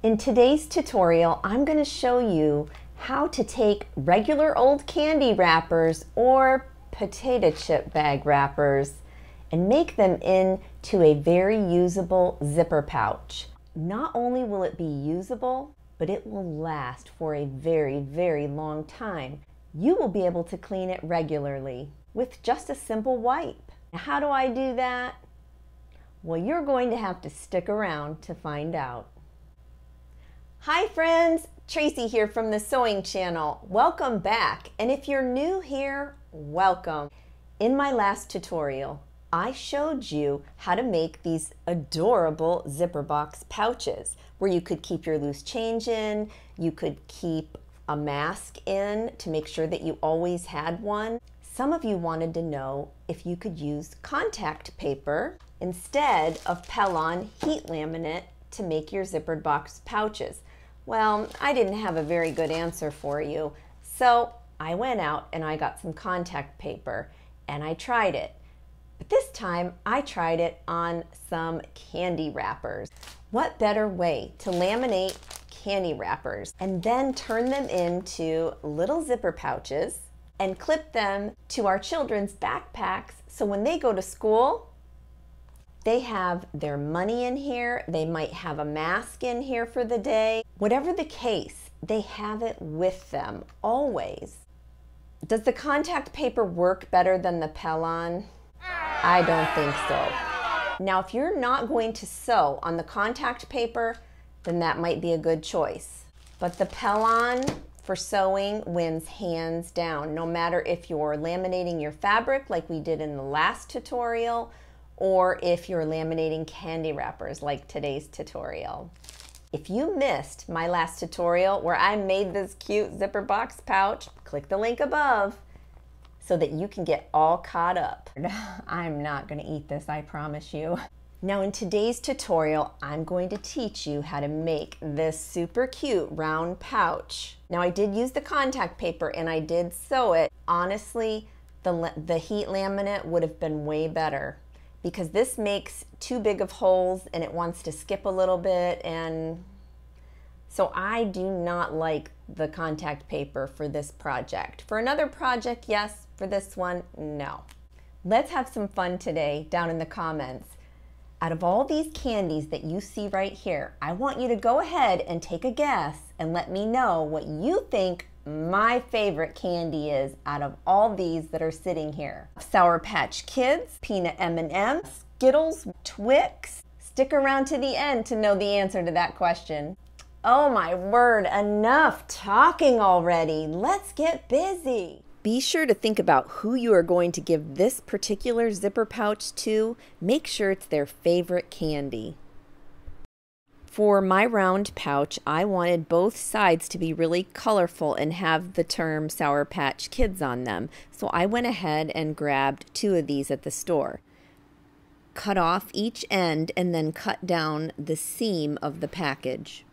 In today's tutorial, I'm going to show you how to take regular old candy wrappers or potato chip bag wrappers and make them into a very usable zipper pouch. Not only will it be usable, but it will last for a very, very long time. You will be able to clean it regularly with just a simple wipe. How do I do that? Well, you're going to have to stick around to find out. Hi friends, Tracy here from the Sewing Channel. Welcome back. And if you're new here, welcome. In my last tutorial, I showed you how to make these adorable zipper box pouches where you could keep your loose change in, you could keep a mask in to make sure that you always had one. Some of you wanted to know if you could use contact paper instead of Pellon heat laminate to make your zippered box pouches. Well, I didn't have a very good answer for you, so I went out and I got some contact paper and I tried it. But this time I tried it on some candy wrappers. What better way to laminate candy wrappers and then turn them into little zipper pouches and clip them to our children's backpacks so when they go to school, they have their money in here, they might have a mask in here for the day. Whatever the case, they have it with them always. Does the contact paper work better than the Pellon? I don't think so. Now, if you're not going to sew on the contact paper, then that might be a good choice. But the Pellon for sewing wins hands down, no matter if you're laminating your fabric like we did in the last tutorial, or if you're laminating candy wrappers like today's tutorial. If you missed my last tutorial where I made this cute zipper box pouch, click the link above so that you can get all caught up. I'm not gonna eat this, I promise you. Now in today's tutorial, I'm going to teach you how to make this super cute round pouch. Now I did use the contact paper and I did sew it. Honestly, the, the heat laminate would have been way better because this makes too big of holes and it wants to skip a little bit and so I do not like the contact paper for this project. For another project, yes. For this one, no. Let's have some fun today down in the comments. Out of all these candies that you see right here, I want you to go ahead and take a guess and let me know what you think my favorite candy is out of all these that are sitting here. Sour Patch Kids, Peanut M&M, Skittles, Twix. Stick around to the end to know the answer to that question. Oh my word, enough talking already. Let's get busy. Be sure to think about who you are going to give this particular zipper pouch to. Make sure it's their favorite candy. For my round pouch, I wanted both sides to be really colorful and have the term Sour Patch Kids on them. So I went ahead and grabbed two of these at the store. Cut off each end and then cut down the seam of the package.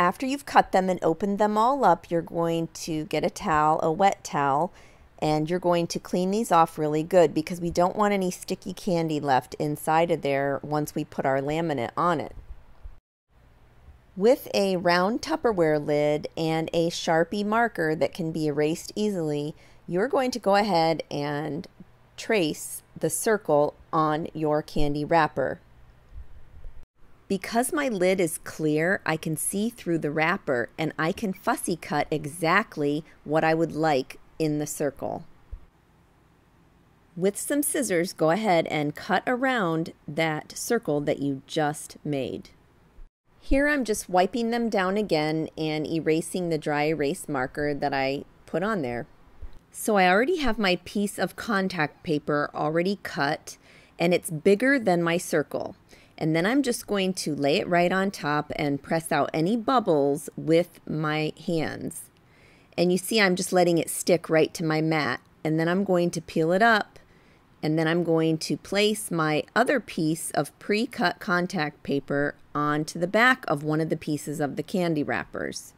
After you've cut them and opened them all up, you're going to get a towel, a wet towel, and you're going to clean these off really good because we don't want any sticky candy left inside of there once we put our laminate on it. With a round Tupperware lid and a Sharpie marker that can be erased easily, you're going to go ahead and trace the circle on your candy wrapper. Because my lid is clear, I can see through the wrapper and I can fussy cut exactly what I would like in the circle. With some scissors, go ahead and cut around that circle that you just made. Here I'm just wiping them down again and erasing the dry erase marker that I put on there. So I already have my piece of contact paper already cut and it's bigger than my circle. And then I'm just going to lay it right on top and press out any bubbles with my hands. And you see I'm just letting it stick right to my mat. And then I'm going to peel it up and then I'm going to place my other piece of pre-cut contact paper onto the back of one of the pieces of the candy wrappers.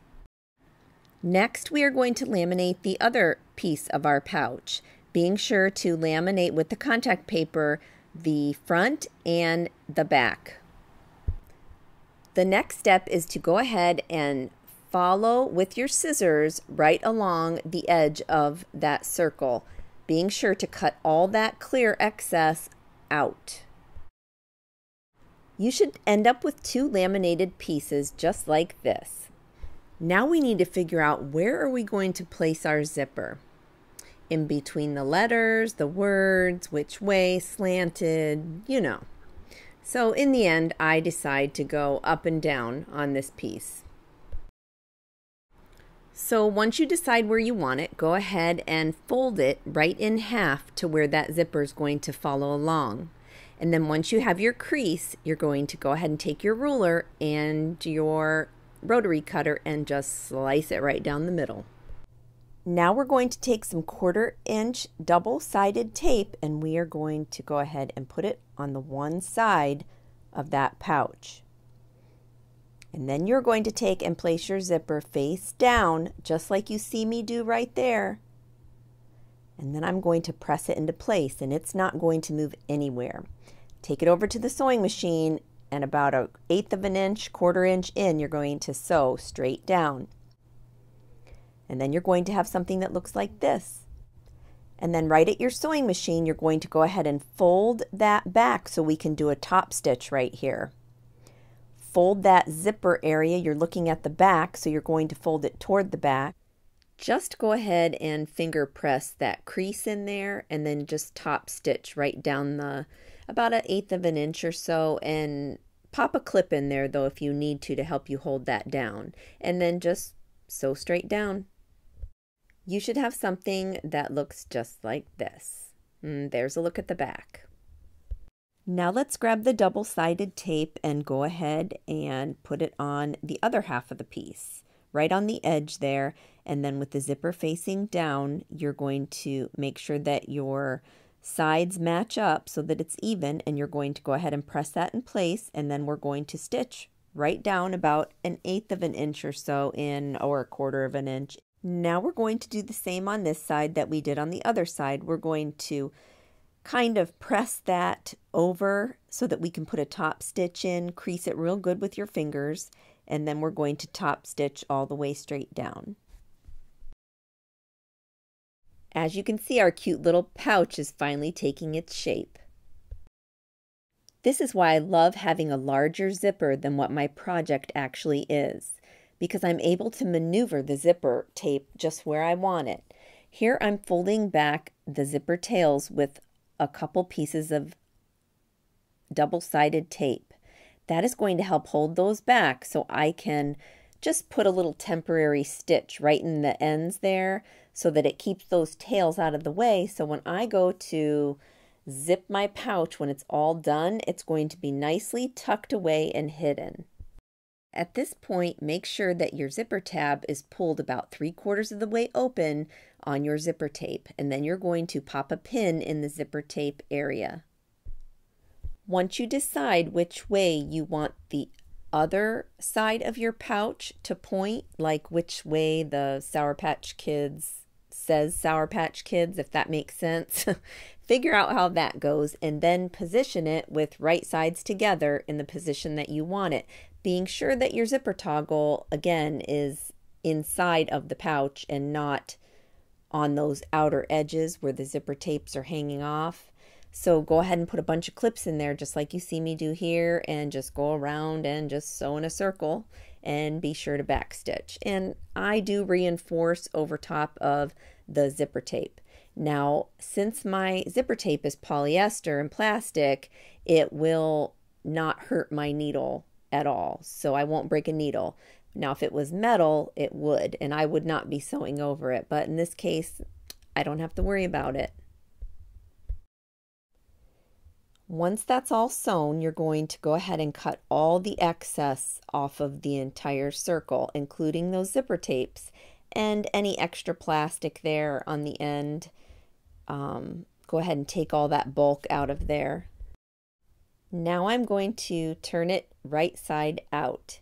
Next, we are going to laminate the other piece of our pouch, being sure to laminate with the contact paper the front and the back. The next step is to go ahead and follow with your scissors right along the edge of that circle, being sure to cut all that clear excess out. You should end up with two laminated pieces just like this. Now we need to figure out where are we going to place our zipper. In between the letters, the words, which way, slanted, you know. So in the end, I decide to go up and down on this piece. So once you decide where you want it, go ahead and fold it right in half to where that zipper is going to follow along. And then once you have your crease, you're going to go ahead and take your ruler and your rotary cutter and just slice it right down the middle. Now we're going to take some quarter inch double-sided tape and we are going to go ahead and put it on the one side of that pouch. And then you're going to take and place your zipper face down, just like you see me do right there. And then I'm going to press it into place and it's not going to move anywhere. Take it over to the sewing machine and about an eighth of an inch, quarter inch in, you're going to sew straight down. And then you're going to have something that looks like this. And then right at your sewing machine, you're going to go ahead and fold that back so we can do a top stitch right here. Fold that zipper area, you're looking at the back, so you're going to fold it toward the back. Just go ahead and finger press that crease in there and then just top stitch right down the about an eighth of an inch or so and pop a clip in there though if you need to to help you hold that down and then just sew straight down. You should have something that looks just like this. And mm, there's a look at the back. Now let's grab the double-sided tape and go ahead and put it on the other half of the piece, right on the edge there. And then with the zipper facing down, you're going to make sure that your sides match up so that it's even and you're going to go ahead and press that in place and then we're going to stitch right down about an eighth of an inch or so in or a quarter of an inch. Now we're going to do the same on this side that we did on the other side. We're going to kind of press that over so that we can put a top stitch in, crease it real good with your fingers, and then we're going to top stitch all the way straight down. As you can see, our cute little pouch is finally taking its shape. This is why I love having a larger zipper than what my project actually is, because I'm able to maneuver the zipper tape just where I want it. Here I'm folding back the zipper tails with a couple pieces of double-sided tape. That is going to help hold those back so I can just put a little temporary stitch right in the ends there so that it keeps those tails out of the way. So when I go to zip my pouch, when it's all done, it's going to be nicely tucked away and hidden. At this point, make sure that your zipper tab is pulled about three quarters of the way open on your zipper tape, and then you're going to pop a pin in the zipper tape area. Once you decide which way you want the other side of your pouch to point, like which way the Sour Patch Kids says Sour Patch Kids, if that makes sense. Figure out how that goes and then position it with right sides together in the position that you want it. Being sure that your zipper toggle, again, is inside of the pouch and not on those outer edges where the zipper tapes are hanging off. So go ahead and put a bunch of clips in there just like you see me do here and just go around and just sew in a circle and be sure to backstitch. And I do reinforce over top of the zipper tape. Now, since my zipper tape is polyester and plastic, it will not hurt my needle at all. So I won't break a needle. Now, if it was metal, it would, and I would not be sewing over it. But in this case, I don't have to worry about it. Once that's all sewn, you're going to go ahead and cut all the excess off of the entire circle, including those zipper tapes and any extra plastic there on the end. Um, go ahead and take all that bulk out of there. Now I'm going to turn it right side out.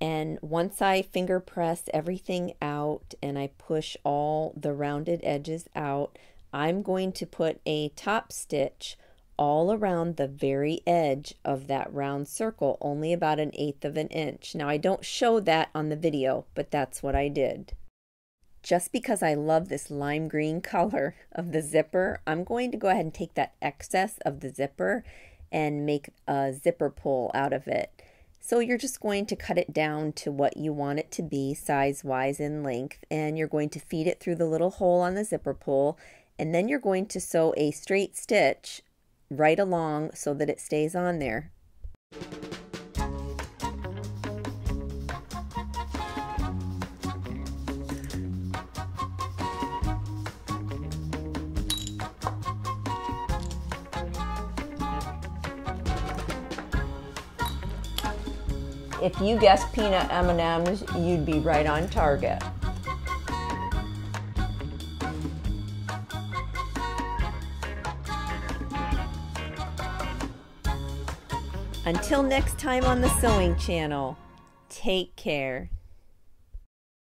And once I finger press everything out and I push all the rounded edges out, I'm going to put a top stitch all around the very edge of that round circle, only about an eighth of an inch. Now I don't show that on the video, but that's what I did. Just because I love this lime green color of the zipper, I'm going to go ahead and take that excess of the zipper and make a zipper pull out of it. So you're just going to cut it down to what you want it to be size-wise in length and you're going to feed it through the little hole on the zipper pull and then you're going to sew a straight stitch right along so that it stays on there. If you guessed peanut M&Ms, you'd be right on target. Until next time on the Sewing Channel, take care.